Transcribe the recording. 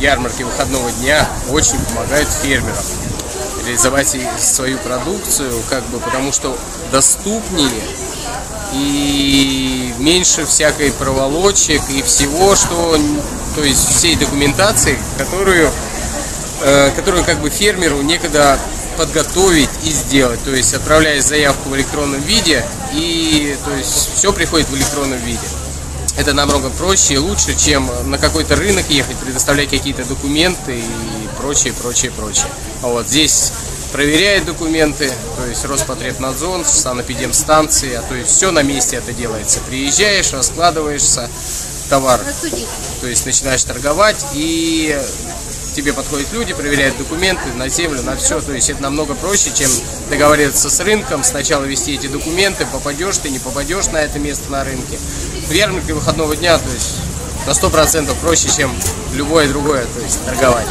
ярмарки выходного дня очень помогают фермерам реализовать свою продукцию, как бы, потому что доступнее и меньше всякой проволочек и всего, что, то есть всей документации, которую, э, которую как бы фермеру некогда подготовить и сделать, то есть отправляя заявку в электронном виде и то есть все приходит в электронном виде. Это намного проще и лучше, чем на какой-то рынок ехать, предоставлять какие-то документы и прочее, прочее, прочее. А вот здесь проверяет документы, то есть Роспотребнадзор, санэпидемстанции, а то есть все на месте это делается. Приезжаешь, раскладываешься, товар, то есть начинаешь торговать и тебе подходят люди, проверяют документы на землю, на все. То есть это намного проще, чем договариваться с рынком, сначала вести эти документы, попадешь ты, не попадешь на это место на рынке. В ярмарке выходного дня, то есть на сто процентов проще, чем любое другое, то есть торговать.